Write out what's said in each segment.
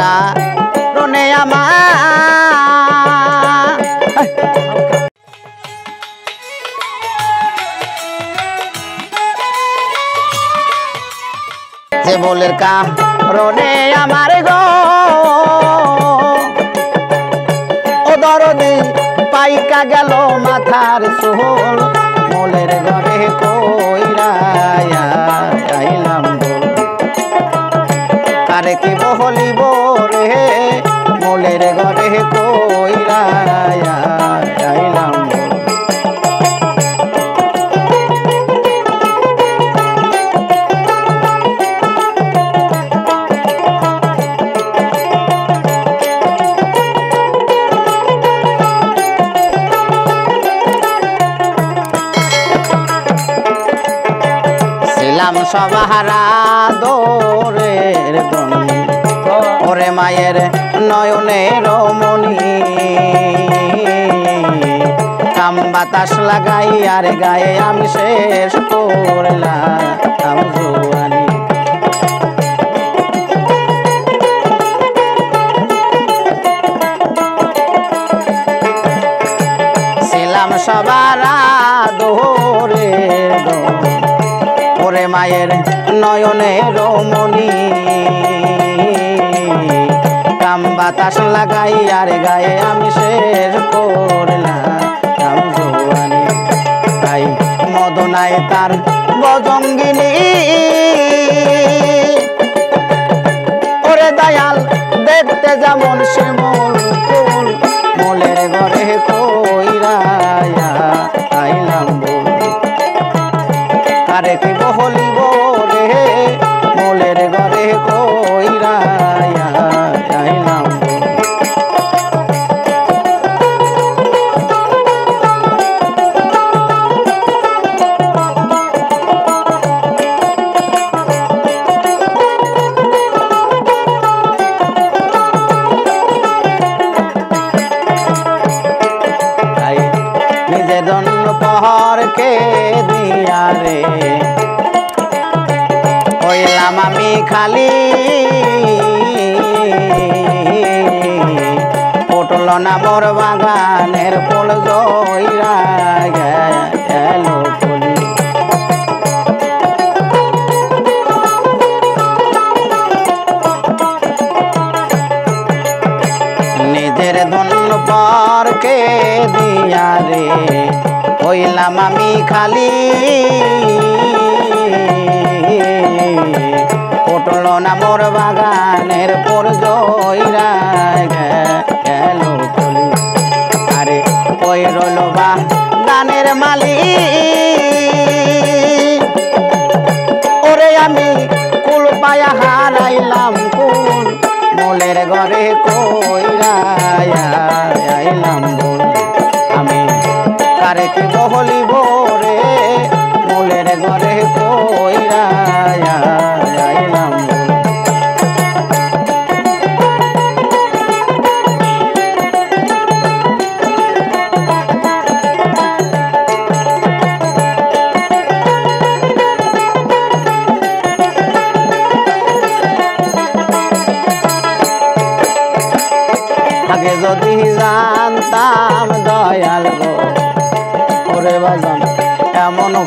কারণে আমার। যে বলের কারণে আমার গো। ও দরদি পাইকা গেল মাথার সোহল মোলের ঘরে কইরা আরে কি বহলিব সবাহারা দোরের গণি ওরে মায়ের নয়নের মনি কাম বাতাস লাগাই আর গায়ে আমি শেষ করলাম জোয়ানি ছিলাম সবারা গণি ওরে মায়ের নয়নে রমণী। কাম বাতাস লাগাই আর গায়ে আমি শেষ করলাম তাই মদনায় তার বজঙ্গিনী ওরে দয়াল, দেখতে যেমন সে ফুল, মোলের ঘরে কইরা আরে কি বহলিব পহরকে দিয়া রে? হইলাম আমি খালি পটল না মোর বাগানের ফুল জইরা দিয়া রে? হইলাম আমি খালি। পটল না মোর বাগানের পর আরে ওই রইল বা গানের মালিক? ওরে আমি কুল পায়া হারাইলাম কুল, মোলের ঘরে কইরা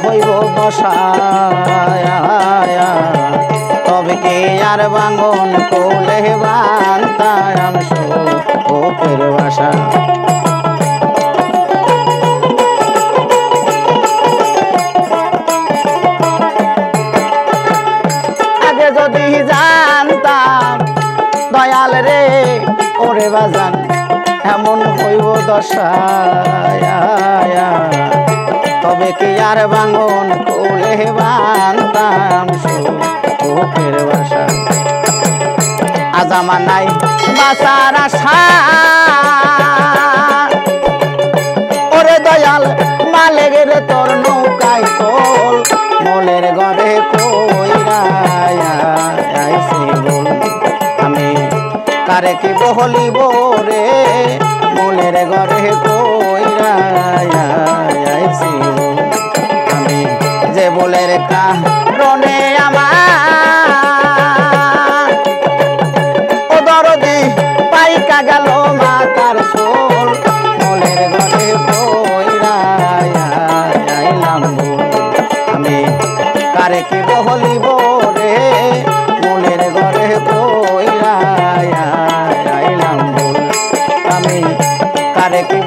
হইব বসায়। তবে কে আর বাঙ্গন কোলে বান্তাম শোকের বাসা। আগে যদি রে এমন হইব দশায়। তবে কি আর বাঙন কোলে বান্তাম সুখের বাসা? আজ আমার নাই বাসার আশা। ওরে দয়াল মালেগের তোর নৌকায় তোল, মলের ঘরে কইরা আইসি বল আমি কারে কি বহলিব রে? মলের ঘরে কইরা বুলের কারণে আমার। ও পাইকা গেল মাতার সোল বুলের ঘরে পইরাইলাম আমি কারে কি বহলিব রে? বুলের ঘরে পইরাইলাম আমি কারে কি